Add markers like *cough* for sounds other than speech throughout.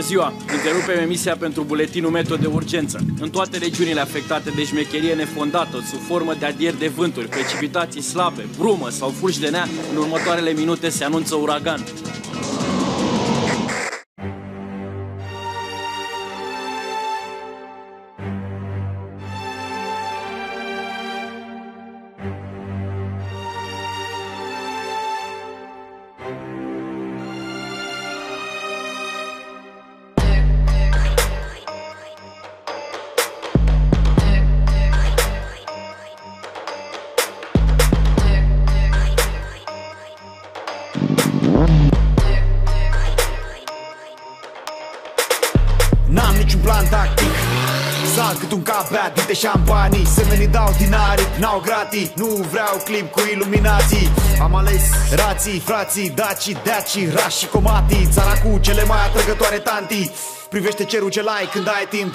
ziua! Întrerupem emisia pentru buletinul meteo de urgență. În toate regiunile afectate de șmecherie nefondată, sub formă de adieri de vânturi, precipitații slabe, brumă sau fulgi de nea, în următoarele minute se anunță uragan. Sal cât un cap beat dite șampanii Semenii dau din aripi, n-au gratii. Nu vreau clip cu iluminații. Am ales rații, frații, daci, daci, rași și comati Țara cu cele mai atrăgătoare tanti Privește cerul ce ai când ai timp.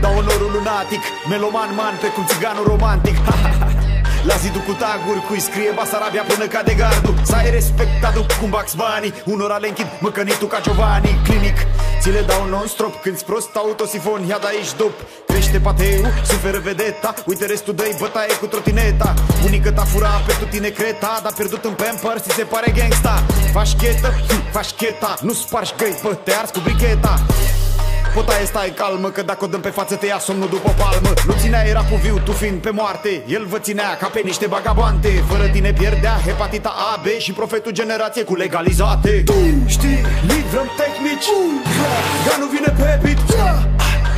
Dau onorul lunatic, meloman man pe cum țiganul romantic. *laughs* La zidul cu taguri cui scrie Basarabia până cade gardul. Să ai respect, aduc cum Bugs Bunny Unora le închid măcănitul ca Giovanni. Clinic, ți le dau non-stop Când prost autosifon, ia de aici dup Crește pateu, suferă vedeta Uite restul dă bătaie cu trotineta. Unică ta fura pe tu tine creta Dar pierdut în Pampers, ți se pare gangsta. Faci chetă, hm, faci cheta Nu spargi găi, bă, te arzi cu bricheta. Potaie stai calmă Că dacă o dăm pe față te ia somnul după palmă. Nu ținea era cu viu, tu fiind pe moarte El vă ținea ca pe niște bagabante. Fără tine pierdea hepatita A, B Și profetul generație cu legalizate. Tu știi, livrăm tehnici Ga nu vine pe beat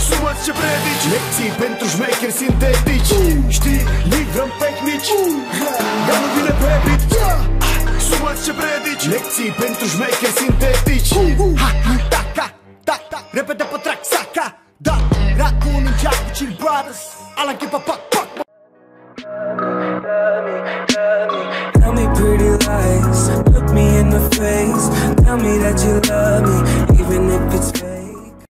Sumă-ți ce predici. Lecții pentru șmecheri sintetici. Știi, livrăm tehnici Ga nu vine pe beat Sumă-ți ce predici. Lecții pentru șmecheri sintetici. Ha, ha, da, da, da, da. Repede pe track, saca Da, racun în geac cu Chill Brothers Alan Chipa, pac, pac. Tell me pretty lies, look me in the face. Tell me that you love me,